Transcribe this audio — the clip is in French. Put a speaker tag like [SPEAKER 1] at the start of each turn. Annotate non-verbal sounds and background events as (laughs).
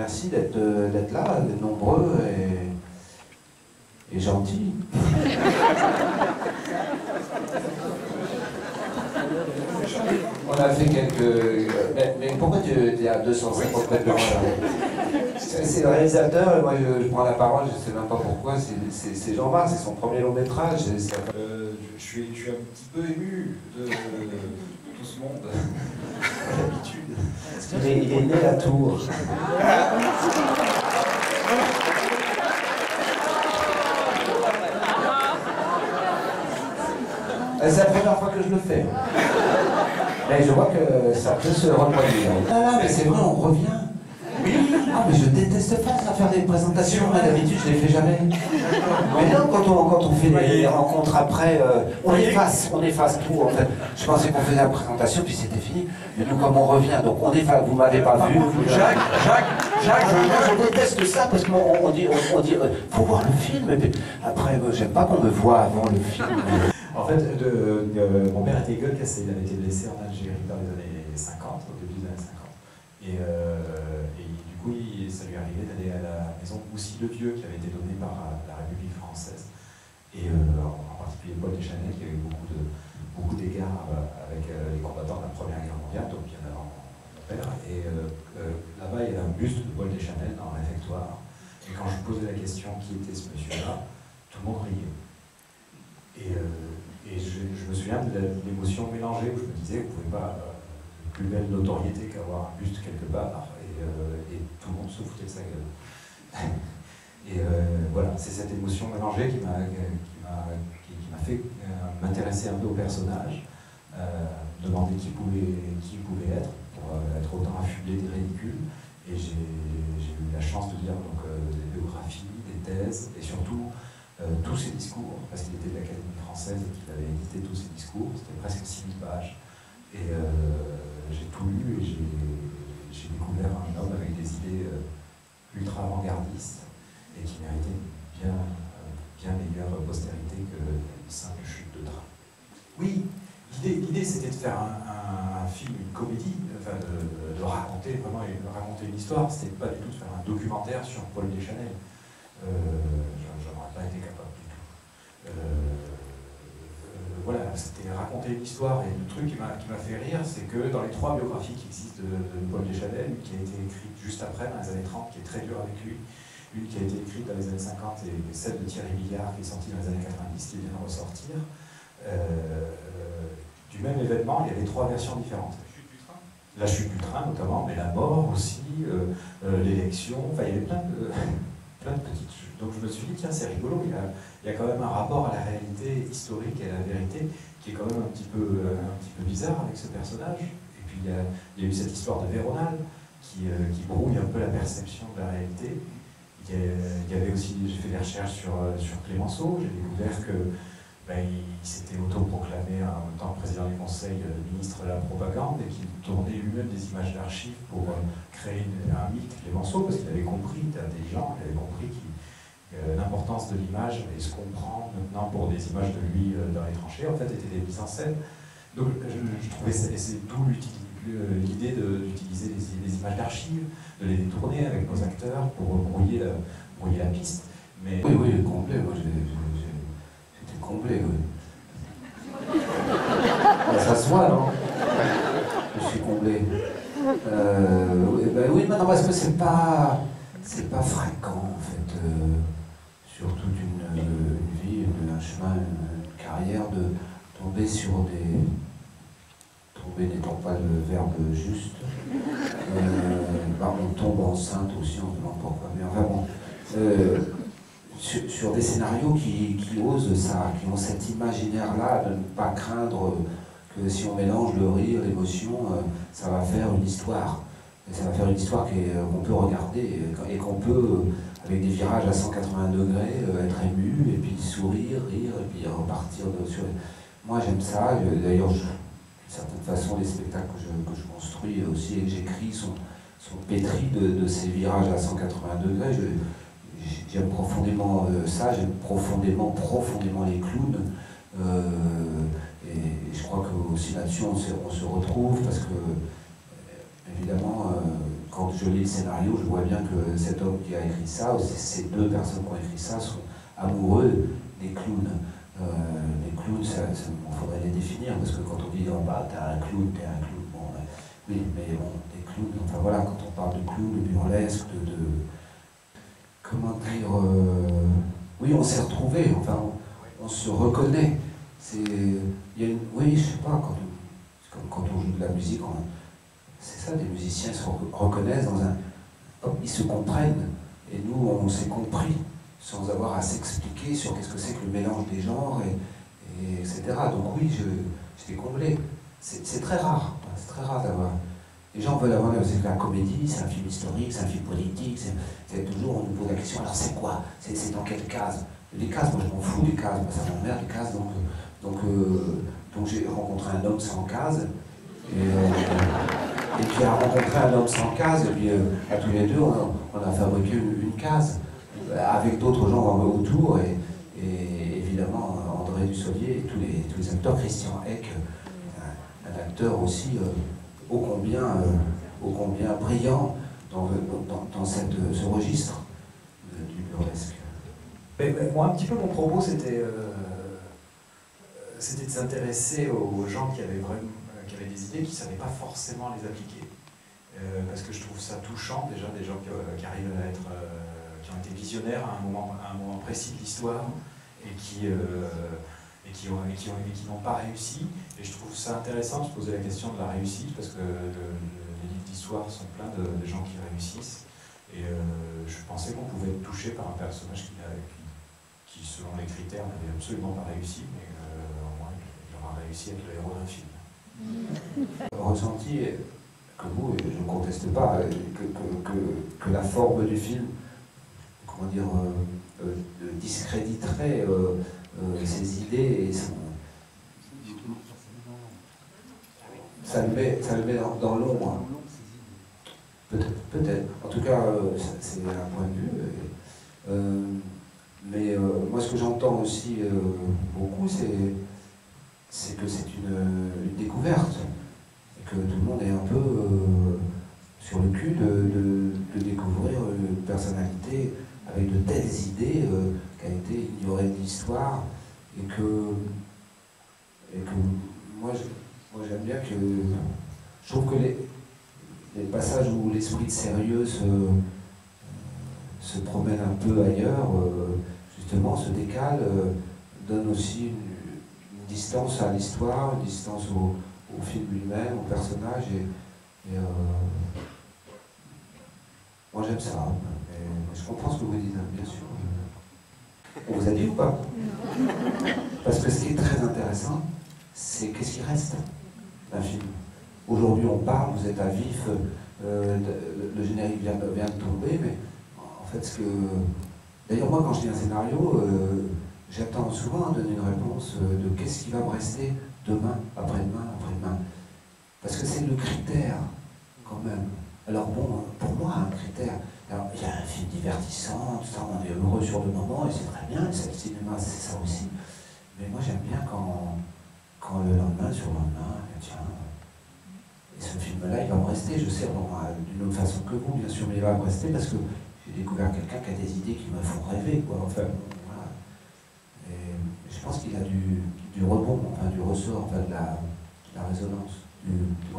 [SPEAKER 1] Merci d'être d'être là, d'être nombreux et, et gentils. On a fait quelques. Mais, mais pourquoi tu es à 250 mètres de C'est le réalisateur, moi je, je prends la parole, je sais même pas pourquoi, c'est- Jean-Marc, c'est son premier long métrage.
[SPEAKER 2] Euh, je, suis, je suis un petit peu ému de, de tout ce monde. D'habitude.
[SPEAKER 1] Il est, il est né à Tours. Euh, C'est la première fois que je le fais. Mais je vois que ça peut se reproduire. Ah là, mais c'est vrai, on revient. Ah, mais je déteste pas ça, faire des présentations. Moi, d'habitude, je les fais jamais. Mais non, quand on, quand on fait des rencontres après, euh, on efface, on efface tout. En fait. Je pensais qu'on faisait la présentation, puis c'était fini. Mais nous, comme on revient, donc on efface. Vous m'avez pas vu.
[SPEAKER 3] Jacques, Jacques, Jacques, je
[SPEAKER 1] déteste ça parce qu'on on dit, on, on dit euh, faut voir le film. Et puis, après, euh, j'aime pas qu'on me voit avant le film.
[SPEAKER 2] En fait, de- mon père était gueule cassé. Il avait été blessé en Algérie dans les années 50, au début des années 50. Et, euh, et coup, il- ça lui arrivait d'aller à la maison Boussy-le-Vieux, qui avait été donnée par euh, la République française. Et euh, en particulier Paul Deschanel, qui a eu beaucoup de beaucoup d'égards euh, avec les combattants de la Première Guerre mondiale, donc bien avant mon père. Et là-bas, il y avait un buste de Paul Deschanel dans le réfectoire. Et quand je posais la question qui était ce monsieur-là, tout le monde riait. Et, je, me souviens de l'émotion mélangée où je me disais, vous pouvez pas plus belle notoriété qu'avoir un buste quelque part, et, euh, et tout le monde se foutait de sa gueule. (laughs) et euh, voilà, c'est cette émotion mélangée qui m'a qui qui, fait euh, m'intéresser un peu au personnage, demander qui pouvait, qui pouvait être, pour être autant affublé des ridicules. Et j'ai eu la chance de lire donc, des biographies, des thèses, et surtout tous ses discours, parce qu'il était de l'Académie française et qu'il avait édité tous ses discours, c'était presque 6000 pages. Et j'ai tout lu et j'ai j'ai découvert un homme avec des idées euh, ultra avant-gardistes et qui méritait bien, euh, bien meilleure postérité que une simple chute de train. Oui, l'idée c'était de faire un, film, une comédie, enfin de, raconter vraiment raconter une histoire, c'était pas du tout de faire un documentaire sur Paul Deschanel. Euh, j'en j'en aurais pas été capable du tout. Euh, voilà, c'était raconter une histoire et le truc qui m'a fait rire, c'est que dans les trois biographies qui existent de, de Paul Deschanel, une qui a été écrite juste après, dans les années 30, qui est très dure avec lui, une qui a été écrite dans les années 50 et celle de Thierry Billard qui est sortie dans les années 90, qui vient de ressortir, euh, du même événement, il y avait trois versions différentes. La chute du train notamment, mais la mort aussi, euh, euh, l'élection, enfin il y avait plein de, Donc je me suis dit, tiens, c'est rigolo, il y, a, il y a quand même un rapport à la réalité historique et à la vérité qui est quand même un petit peu, euh, un petit peu bizarre avec ce personnage. Et puis il y a, eu cette histoire de Véronal qui, euh, qui brouille un peu la perception de la réalité. Il y, a- il y avait aussi, j'ai fait des recherches sur, euh, sur Clémenceau, j'ai découvert que ben, il, s'était autoproclamé en même temps président du Conseil, euh, ministre de la propagande, et qu'il tournait lui-même des images d'archives pour euh, créer un mythe Clémenceau, parce qu'il avait compris, il était intelligent, il avait compris euh, l'importance de l'image et ce qu'on prend maintenant pour des images de lui euh, dans les tranchées, en fait, étaient des mises en scène. Donc je, je trouvais c'est d'où l'idée d'utiliser les, images d'archives, de les détourner avec nos acteurs pour brouiller la, brouiller la piste. Mais
[SPEAKER 1] Oui, oui, complet. Moi, j'ai- j'ai- j'ai- j'étais complet, oui. Ça se voit, non? Je suis comblé. Euh, ben oui, mais non, parce que c'est pas, c'est pas fréquent, en fait, euh, sur toute une, euh, vie, une- un chemin, une, carrière, de tomber sur des. Tomber n'étant pas le verbe juste. Euh, on tombe enceinte aussi, on se demande pourquoi. Mais enfin bon. Euh, sur, des scénarios qui, qui osent ça, qui ont cet imaginaire-là de ne pas craindre que si on mélange le rire, l'émotion, euh, ça va faire une histoire. Et ça va faire une histoire euh, qu'on peut regarder et, et qu'on peut, euh, avec des virages à 180 degrés, euh, être ému et puis sourire, rire et puis repartir sur. Moi j'aime ça. D'ailleurs, je- certaine façon, les spectacles que je, que je construis aussi et que j'écris sont, sont pétris de, de ces virages à 180 degrés. Je- J'aime profondément euh, ça, j'aime profondément, profondément les clowns. Euh, et, je crois que aussi là-dessus on se, on retrouve parce que, euh, évidemment, quand je lis le scénario, je vois bien que cet homme qui a écrit ça, ou ces deux personnes qui ont écrit ça, sont amoureux des clowns. Les clowns, ça, il faudrait les définir, parce que quand on dit en bas, t'es un clown, t'es un clown, bon, oui, mais bon, des clowns, enfin voilà, quand on parle de clowns, de burlesque, de, comment dire, euh, oui, on s'est retrouvés, enfin, on, se reconnaît. C'est, il y a oui, je sais pas, quand on, quand on joue de la musique, c'est ça, des musiciens se reconnaissent dans un, ils se comprennent, et nous, on s'est compris sans avoir à s'expliquer sur qu'est-ce que c'est que le mélange des genres, et, etc. Donc oui, j'étais comblé. C'est très rare, c'est très rare d'avoir... Les gens veulent avoir c'est la comédie, c'est un film historique, c'est un film politique, c'est toujours, on nous pose la question, alors c'est quoi? C'est dans quelle case? Les cases, moi je m'en fous des cases, moi ça m'emmerde les cases, donc, donc, euh, donc j'ai rencontré un homme sans case, et, euh, puis à rencontrer un homme sans case, et puis euh, à tous les deux, on a, fabriqué une case avec d'autres gens autour, et, évidemment André Dussolier tous les, tous les acteurs, Christian Eck, un, acteur aussi ô, combien, euh, ô combien brillant dans, dans, cette, ce registre du burlesque.
[SPEAKER 2] Moi, un petit peu mon propos, c'était euh, de s'intéresser aux gens qui avaient, vraiment, des idées, qui ne savaient pas forcément les appliquer. parce que je trouve ça touchant, déjà, des gens qui, arrivent à être qui ont été visionnaires à un moment, un moment précis de l'histoire et qui, euh, et qui, ont, et qui, n'ont pas réussi. Et je trouve ça intéressant de se poser la question de la réussite parce que les livres d'histoire sont pleins de, gens qui réussissent. Et euh, je pensais qu'on pouvait être touché par un personnage qui, qui, selon les critères, n'avait absolument pas réussi, mais euh, au moins il aura réussi à être le héros d'un film. (laughs)
[SPEAKER 1] Ressenti que vous, je ne conteste pas, que, que, que la forme du film comment dire, euh, euh, discréditerait euh, ses idées et ça le met, ça le met dans, l'ombre. Peut-être, peut-être. En tout cas, c'est un point de vue. mais moi, ce que j'entends aussi beaucoup, c'est que c'est une, découverte. Et que tout le monde est un peu sur le cul de, de découvrir une personnalité avec de telles idées euh, qu'a été ignorée de l'histoire et que, et que moi, j'aime bien que je trouve que les, passages où l'esprit de sérieux se, se, promène un peu ailleurs, euh, justement se décale, euh, donne aussi une, distance à l'histoire, une distance au, film lui-même, au personnage. Et, moi j'aime ça. Je comprends ce que vous dites, hein, bien sûr. On vous a dit ou pas? Parce que ce qui est très intéressant, c'est qu'est-ce qui reste d'un film? Aujourd'hui, on parle, vous êtes à vif, euh, le générique vient, de tomber, mais en fait, ce que. D'ailleurs, moi, quand je lis un scénario, euh, j'attends souvent à donner une réponse euh, de qu'est-ce qui va me rester demain, après-demain, après-demain. Parce que c'est le critère, quand même. Alors, bon, pour moi, un critère, alors, il y a un film divertissant, tout ça, on est heureux sur le moment, et c'est très bien, le cinéma, c'est ça aussi. Mais moi, j'aime bien quand, quand le lendemain, sur le lendemain, tiens, et ce film-là, il va me rester, je sais, d'une autre façon que vous, bien sûr, mais il va me rester parce que j'ai découvert quelqu'un qui a des idées qui me font rêver, quoi. Enfin, voilà. Je pense qu'il a du, du rebond, enfin, du ressort, enfin, de la, résonance, du, tu.